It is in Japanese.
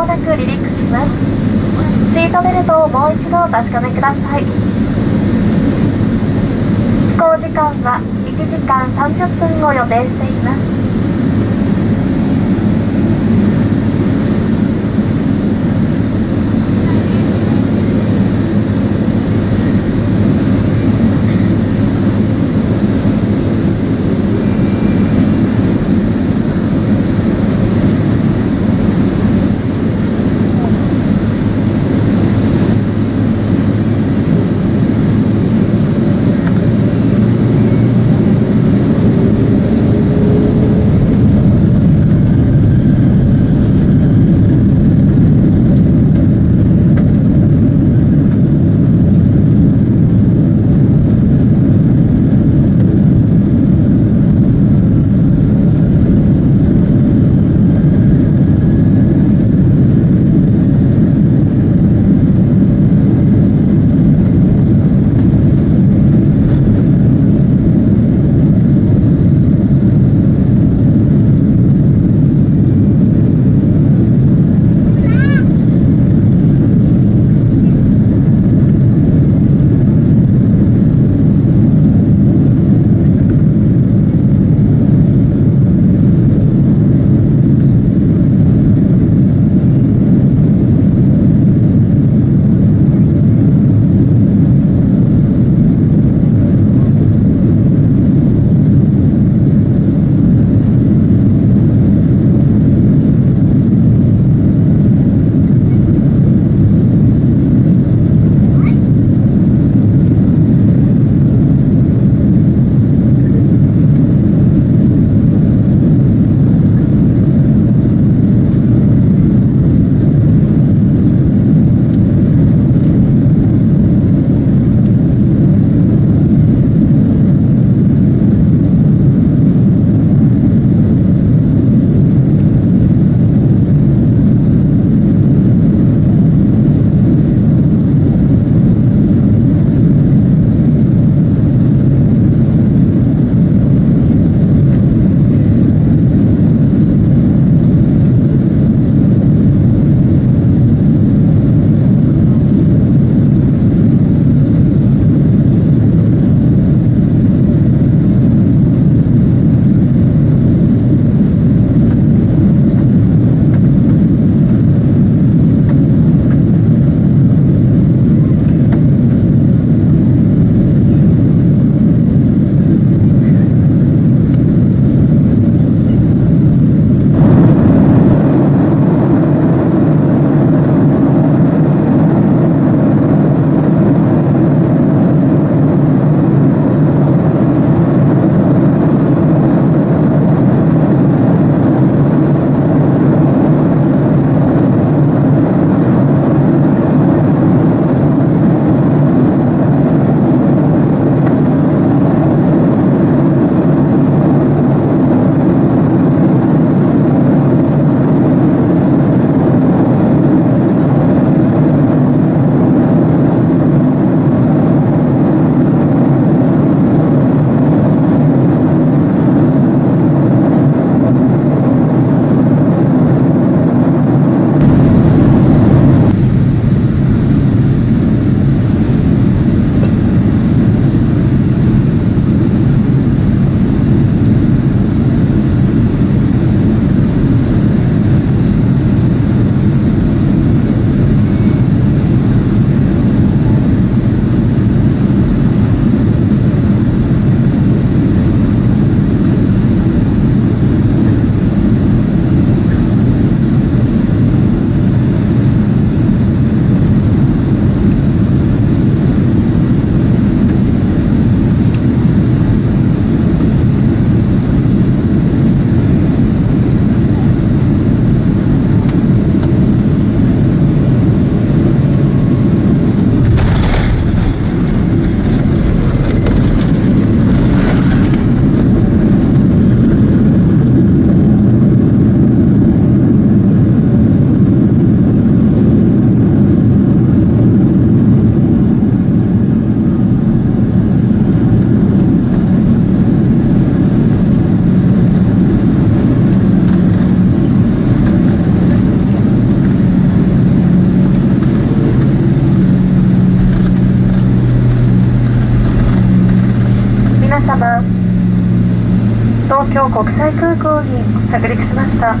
もなく離陸します。シートベルトをもう一度お確かめください。飛行時間は1時間30分を予定しています。京国際空港に着陸しました。